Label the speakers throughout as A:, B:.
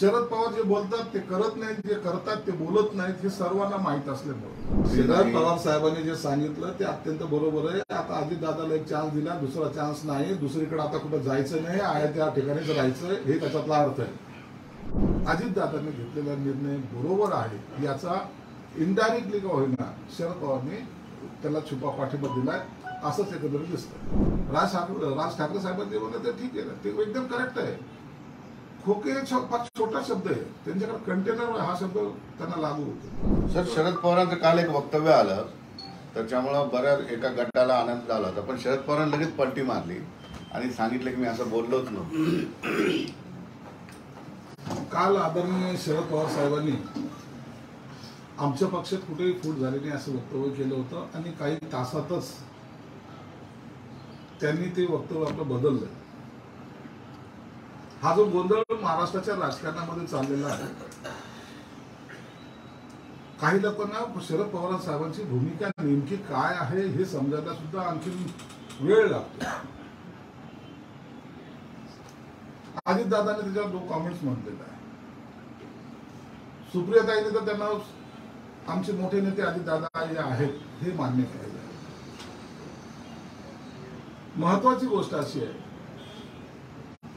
A: शरद पवार जे बोलतात ते करत नाहीत जे करतात ते बोलत नाहीत हे सर्वांना माहीत असल्यामुळे. शरद पवार साहेबांनी जे सांगितलं ते अत्यंत बरोबर आहे. आता अजित दादाला एक चान्स दिला दुसरा चान्स नाही. दुसरीकडे आता कुठं जायचं नाही आहे त्या ठिकाणीच राहायचं हे त्याच्यातला अर्थ आहे. अजितदादांनी घेतलेला निर्णय बरोबर आहे. याचा इनडायरेक्टली का होईना शरद पवारने त्याला छुपा पाठिंबा दिलाय असंच एकंदरीत दिसतं राज ठाकरे राज ठाकरे साहेबांनी म्हणलं ते ठीक आहे ना ते एकदम करेक्ट आहे. खोके छोटा शब्द आहे. त्यांच्याकडे कंटेनर हा शब्द त्यांना लागू होतो.
B: सर शरद पवारांचं काल एक वक्तव्य आलं. त्याच्यामुळं बऱ्याच एका गटाला आनंद झाला होता. पण शरद पवारांनी लगेच पलटी मारली आणि सांगितलं की मी असं बोललोच नव्हतो
A: काल आदरणीय शरद पवार साहेबांनी आमच्या पक्षात कुठेही फूट झाली नाही असं वक्तव्य केलं होतं. आणि काही तासातच त्यांनी ते वक्तव्य आपलं बदललं. हा जो गोंधळ महाराष्ट्राच्या राजकारणामध्ये चाललेला आहे काही लोकांना शरद पवार साहेबांची भूमिका नेमकी काय आहे हे समजायला सुद्धा आणखी वेळ लागतो. अजित दादाने त्याच्यावर दोन कॉमेंट्स म्हटलेला आहे सुप्रियाताईने तर त्यांना आमचे मोठे नेते अजित दादा जे आहेत हे मान्य केलेलं आहे महत्वाची गोष्ट अशी आहे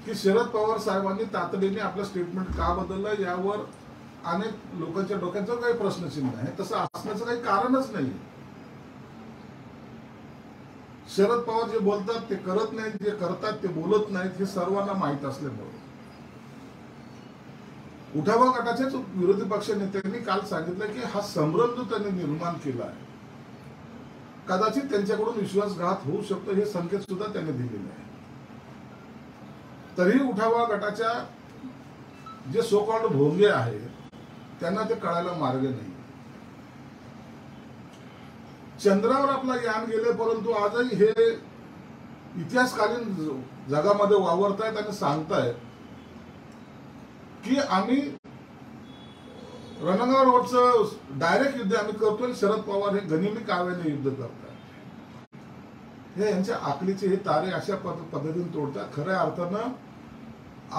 A: की शरद पवार साहेबांनी तातडीने आपलं स्टेटमेंट का बदललं यावर अनेक लोकांच्या डोक्याचं काही प्रश्नचिन्ह आहे. तसं असण्याचं काही कारणच नाही शरद पवार जे बोलतात ते करत नाहीत जे करतात ते बोलत नाहीत हे सर्वांना माहीत असल्यामुळे. उठावा गटाच्याच विरोधी पक्ष नेत्यांनी काल सांगितलं की हा संभ्रम जो त्यांनी निर्माण केला आहे. कदाचित त्यांच्याकडून विश्वासघात होऊ शकतो हे संकेत सुद्धा त्यांनी दिलेले आहे तरीही उठावा गटाच्या जे सोकॉल्ड भोंगे आहेत त्यांना ते कळायला मार्ग नाही. चंद्रावर आपला यान गेले परंतु आजही हे इतिहासकालीन जगामध्ये वावरतायत आणि सांगतायत की आम्ही रणगावरचं डायरेक्ट युद्ध आम्ही करतोय शरद पवार हे गनिमी काव्याने युद्ध करतात हे यांच्या आकलीचे हे तारे अशा पद्धतीने तोडतात. खऱ्या अर्थानं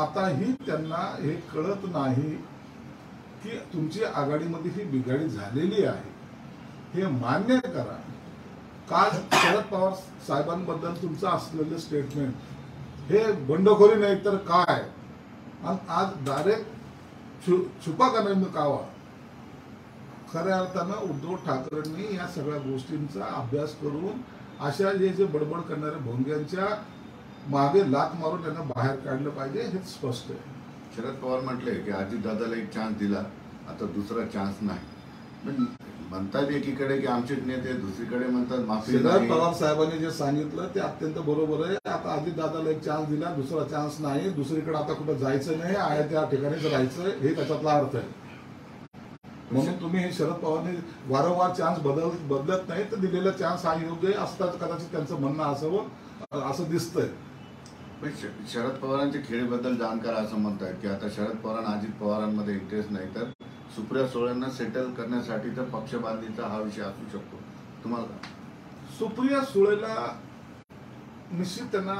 A: आताही त्यांना हे कळत नाही की तुमची आघाडीमध्ये ही बिघाडी झालेली आहे. हे मान्य करा. काल शरद पवार साहेबांबद्दल तुमचं असलेलं स्टेटमेंट हे बंडखोरी नाही तर काय? आणि आज डायरेक्ट छु छुपा करण्याचं कावा? खऱ्या अर्थानं उद्धव ठाकरेंनी या सगळ्या गोष्टींचा अभ्यास करून अशा जे जे बडबड करणाऱ्या भोंग्यांच्या मागे लात मारून त्यांना बाहेर काढलं पाहिजे हे स्पष्ट आहे.
B: शरद पवार म्हटले की अजित दादाला एक चान्स दिला आता दुसरा चान्स नाही. पण म्हणतात एकीकडे की आमचेच नेते दुसरीकडे म्हणतात माफी
A: शरद. पवार साहेबांनी जे सांगितलं ते अत्यंत बरोबर आहे. आता अजित दादाला एक चान्स दिला दुसरा चान्स नाही. दुसरीकडे आता कुठं जायचं नाही आहे त्या ठिकाणीच राहायचं हे त्याच्यातला अर्थ आहे. म्हणून तुम्ही हे शरद पवारने वारंवार चान्स बदल बदलत नाही तर दिलेला चान्स हा योग्य आहे असताच कदाचित त्यांचं म्हणणं असावं असं दिसतंय.
B: शरद पवारांच्या खेळीबद्दल जाणकार असं म्हणतात की आता शरद पवार आणि अजित पवारांमध्ये इंटरेस्ट नाही तर सुप्रिया सुळेंना सेटल करण्यासाठी तर पक्षबांधीचा हा विषय असू शकतो. तुम्हाला?
A: सुप्रिया सुळेला निश्चित त्यांना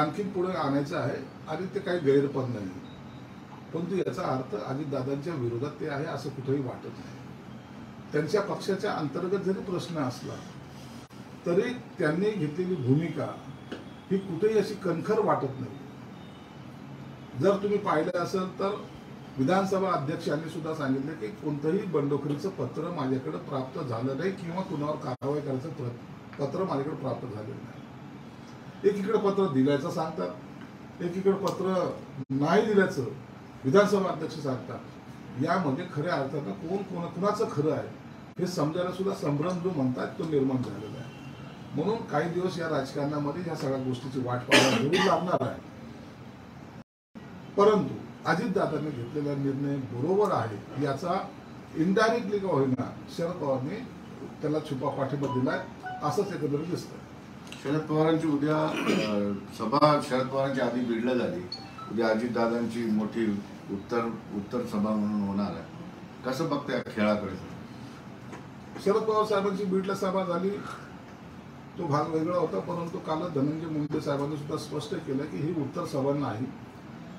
A: आणखीन पुढे आणायचं आहे आणि ते काही गैर पण नाही. परंतु याचा अर्थ अजितदादांच्या विरोधात ते आहे असं कुठेही वाटत नाही. त्यांच्या पक्षाच्या अंतर्गत जरी प्रश्न असला तरी त्यांनी घेतलेली भूमिका ही कुठेही अशी कणखर वाटत नाही. जर तुम्ही पाहिलं असेल तर विधानसभा अध्यक्षांनी सुद्धा सांगितलं की कोणतंही बंडखोरीचं पत्र माझ्याकडे प्राप्त झालं नाही किंवा कुणावर कारवाई करायचं प्र- पत्र माझ्याकडे प्राप्त झालेलं नाही. एकीकडे पत्र दिल्याचं सांगतात एकीकडे पत्र नाही दिल्याचं विधानसभा अध्यक्ष सांगतात. यामध्ये खऱ्या अर्थानं कोण कोण कुणाचं खरं आहे हे समजायला सुद्धा संभ्रम जो म्हणतात तो निर्माण झालेला आहे. म्हणून काही दिवस या राजकारणामध्ये या सगळ्या गोष्टीची वाट पाहायला जरूर लागणार आहे. परंतु अजितदादांनी घेतलेला निर्णय बरोबर आहे याचा इनडायरेक्टली का होईना शरद पवारने त्याला छुपा पाठिंबा दिलाय असंच एकंदरीत दिसतंय.
B: शरद पवारांची उद्या सभा शरद पवारांची आधी बीडला झाली. उद्या अजितदादांची मोठी उत्तर उत्तर सभा म्हणून होणार आहे. कसं बघताय या खेळाकडे?
A: शरद पवार साहेबांची बीडला सभा झाली. तो भाग वेगळा होता परंतु काल धनंजय मुंडे साहेबांनी सुद्धा स्पष्ट केलं की ही उत्तर सभा नाही.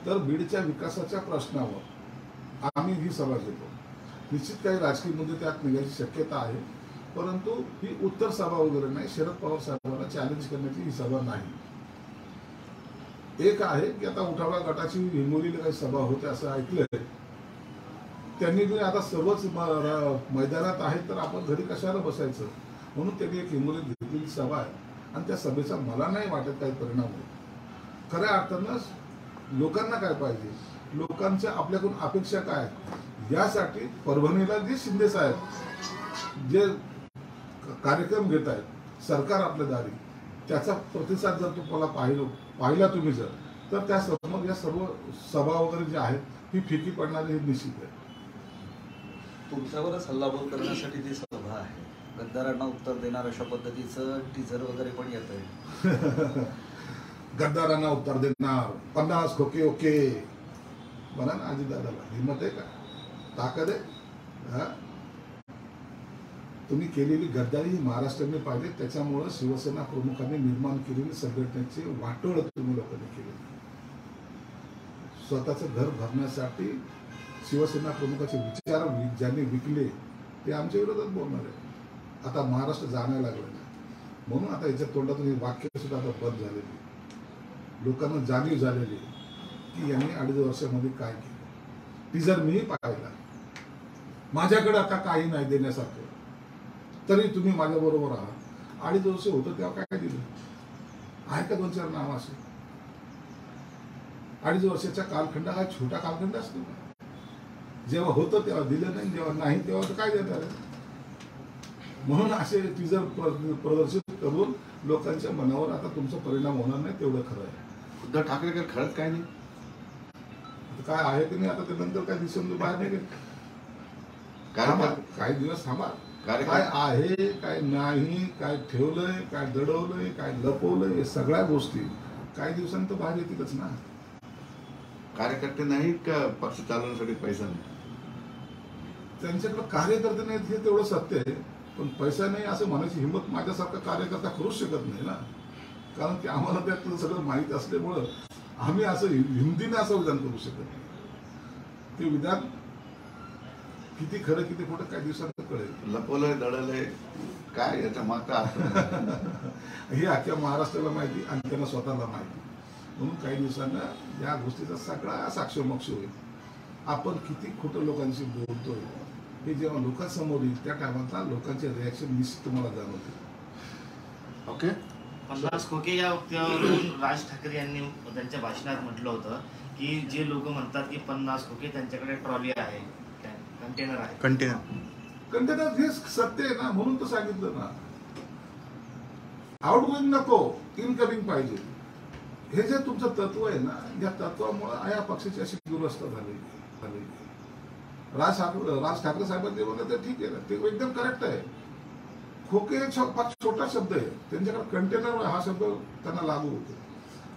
A: तर बीडच्या विकासाच्या प्रश्नावर आम्ही ही सभा घेतो. निश्चित काही राजकीय मुद्दे त्यात निघायची शक्यता आहे. परंतु ही उत्तर सभा वगैरे नाही. शरद पवार साहेबांना चॅलेंज करण्याची ही सभा नाही. एक आहे की आता उठावा गटाची हिंगोलीला काही सभा होते असं ऐकलंय. त्यांनी बी आता सर्वच मैदानात आहेत तर आपण घरी कशाला बसायचं? म्हणून त्यांनी एक हिंगोलीत घेतलेली सभा आहे. आणि त्या सभेचा मला नाही वाटत काही परिणाम होईल. खऱ्या अर्थानं लोकांना काय पाहिजे? लोकांच्या आपल्याकडून अपेक्षा काय? आहेत? यासाठी परभणीला जे शिंदे साहेब जे कार्यक्रम घेत आहेत सरकार आपल्या दारी. त्याचा प्रतिसाद जर तुम्हाला पाहिलं पाहिला तुम्ही जर तर त्या समोर या सर्व सभा वगैरे ज्या आहेत ही फिकी पडणारी हे निश्चित आहे.
C: तुमच्यावरच हल्लाबोल करण्यासाठी ती सभा आहे. गद्दारांना उत्तर देणार अशा पद्धतीचं टीजर वगैरे पण येत आहे
A: गद्दारांना उत्तर देणार. पन्नास खोके ओके. म्हणा ना आजी दादाला हिंमत आहे का? ताकद आहे? हा? तुम्ही केलेली गद्दारी ही महाराष्ट्राने पाहिली त्याच्यामुळं शिवसेना प्रमुखांनी निर्माण केलेली संघटनेचे वाटोळ तुम्ही लोकांनी केले स्वतःचं घर भरण्यासाठी शिवसेना प्रमुखाचे विचार ज्यांनी विकले ते आमच्या विरोधात बोलणार आहे आता महाराष्ट्र जाण्याला लागलं म्हणून आता याच्या तोंडातून हे वाक्य सुद्धा आता बंद झालेली लोकांना जाणीव झालेली की यांनी अडीच वर्षामध्ये काय केलं. ती जर मीही पाहिला माझ्याकडे आता काही नाही देण्यासारखं. तरी तुम्ही माझ्या बरोबर आहात. अडीच वर्ष होतं तेव्हा काय दिलं? आहे का दोन चार नाव असे? अडीच वर्षाचा कालखंड हा छोटा कालखंड असतो जेव्हा होतं तेव्हा दिलं नाही जेव्हा नाही तेव्हा तर काय देणार म्हणून असे टीजर प्र- प्रदर्शित करून लोकांच्या मनावर आता तुमचा परिणाम होणार नाही तेवढं खरं आहे.
B: उद्धव ठाकरे काय खरंच काय नाही?
A: काय आहे की नाही आता ते नंतर काय दिसून बाहेर नाही गेले. काही दिवस थांबा. काय आहे काय नाही काय ठेवलंय काय दडवलंय काय लपवलंय हे सगळ्या गोष्टी. काही दिवसांत बाहेर येतीलच ना.
B: कार्यकर्ते नाहीत का पक्ष चालवण्यासाठी पैसा नाही?
A: त्यांच्याकडे कार्यकर्ते नाहीत हे तेवढं सत्य आहे. पण पैसा नाही असं म्हणायची हिंमत माझ्यासारखा कार्यकर्ता करूच शकत नाही ना. कारण की आम्हाला त्यातलं सगळं माहीत असल्यामुळं आम्ही असं हिमतीने असं विधान करू शकत नाही. ते विधान किती खरं किती खोटं काही दिवसांत कळेल.
B: लपवलंय दडलंय काय याच्या मागचा नाही.
A: हे अख्ख्या महाराष्ट्राला माहिती आणि त्यांना स्वतःला माहिती. म्हणून काही दिवसांना या गोष्टीचा सगळा साक्षमक्ष होईल. आपण किती खोटं लोकांशी बोलतोय हे जेव्हा लोकांसमोर येईल त्या टायमाला लोकांचे रिॲक्शन निश्चित तुम्हाला जाणवतील.
B: ओके?
D: पन्नास खोके या वक्तव्यावरून राज ठाकरे यांनी त्यांच्या भाषणात म्हटलं होतं की जे लोक म्हणतात की पन्नास खोके त्यांच्याकडे ट्रॉली आहे. कंटेनर आहे.
E: कंटेनर
A: कंटेनर हे सत्य आहे ना म्हणून तर सांगितलं ना. आउटगोईंग नको इनकमिंग पाहिजे. हे जे तुमचं तत्व आहे ना या तत्वामुळे या पक्षाची अशी दुरवस्था झालेली झालेली आहे. राज ठाकरे राज ठाकरे साहेबांनी बोललं ते ठीक आहे ना ते एकदम करेक्ट आहे. खोके एक फार छोटा शब्द आहे. त्यांच्याकडे कंटेनर हा शब्द त्यांना लागू होतो.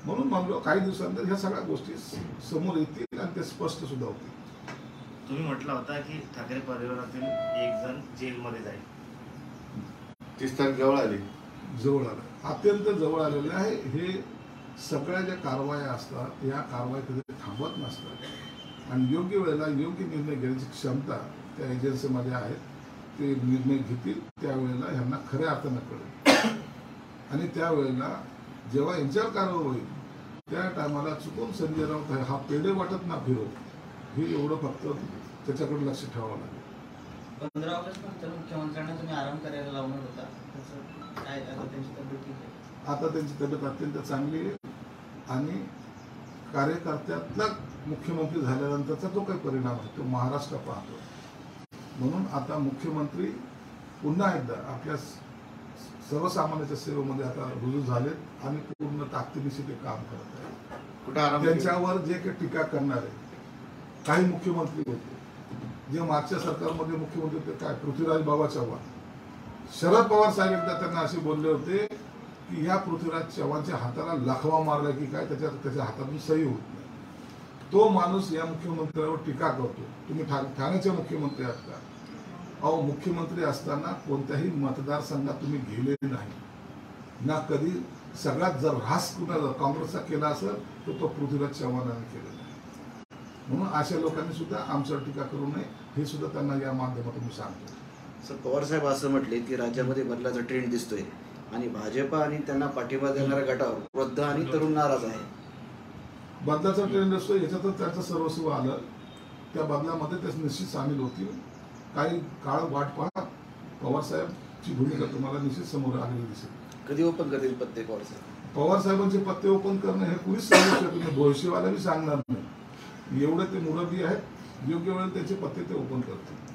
A: म्हणून म्हणलो काही दिवसानंतर ह्या सगळ्या गोष्टी समोर येतील आणि ते स्पष्ट सुद्धा होतील.
D: तुम्ही म्हटलं होता की ठाकरे परिवारातील एक जण जेलमध्ये जाईल.
B: तीस तारीख जवळ आली.
A: जवळ आलं. अत्यंत जवळ आलेलं आहे. हे सगळ्या ज्या कारवाया असतात या कारवाया कधी थांबत नसतात. आणि योग्य वेळेला योग्य निर्णय घेण्याची क्षमता त्या एजन्सीमध्ये आहे. ते निर्णय घेतील त्यावेळेला ह्यांना खऱ्या अर्थानं कळेल. आणि त्यावेळेला जेव्हा यांच्यावर कारवाई होईल त्या टायमाला चुकून संजय राऊत हा पेढे वाटत ना फिरो हे एवढं फक्त त्याच्याकडे लक्ष ठेवावं लागेल.
F: पंधरा ऑगस्ट नंतर मुख्यमंत्र्यांना तुम्ही आराम करायला लावणार होता. त्याचं काय आता त्यांची तब्येत ठीक आहे?
A: आता त्यांची तब्येत अत्यंत चांगली आहे आणि कार्यकर्त्यातला मुख्यमंत्री झाल्यानंतरचा जो काही परिणाम आहे तो महाराष्ट्र पाहतो. म्हणून आता मुख्यमंत्री पुन्हा एकदा आपल्या सर्वसामान्यांच्या सेवेमध्ये आता रुजू झालेत आणि पूर्ण ताकदीनिशी ते काम करत आहेत.
B: कुठं आराम केला?
A: त्यांच्यावर जे काही टीका करणारे काही मुख्यमंत्री होते जे मागच्या सरकारमध्ये मुख्यमंत्री होते काय? पृथ्वीराज बाबा चव्हाण. शरद पवार साहेब एकदा त्यांना असे बोलले होते की ह्या पृथ्वीराज चव्हाणच्या हाताला लखवा मारला की काय? त्याच्या त्याच्या हातातून सही होत नाही. तो माणूस या मुख्यमंत्र्यावर टीका करतो. तुम्ही ठा ठाण्याचे मुख्यमंत्री आहात का? अहो मुख्यमंत्री असताना कोणत्याही मतदारसंघात तुम्ही गेले नाही. ना कधी सगळ्यात जर ऱ्हास कुणाला काँग्रेसचा केला असेल तर तो पृथ्वीराज चव्हाणाने केलेला म्हणून अशा लोकांनी सुद्धा आमच्यावर टीका करू नये हे सुद्धा त्यांना या माध्यमातून मी सांगतो.
E: सर पवारसाहेब असं म्हटले की राज्यामध्ये बदलाचा ट्रेंड दिसतोय आणि भाजप आणि त्यांना पाठिंबा देणाऱ्या गटावर वृद्ध आणि तरुण नाराज आहे.
A: बदलाचा ट्रेंड असतो याच्यातच त्यांचं सर्वस्व आलं. त्या बदलामध्ये ते निश्चित सामील होतील. काही काळ वाट पाहत पवारसाहेबची भूमिका तुम्हाला निश्चित समोर आलेली दिसेल.
E: कधी ओपन करतील पत्ते पवारसाहेब
A: पवार साहेबांचे पत्ते ओपन करणं हे कुणीच सांगू शकत नाही. भविष्यवाला बी सांगणार नाही. एवढे ते मुरबी आहेत योग्य वेळेला त्याचे पत्ते ते ओपन करतील.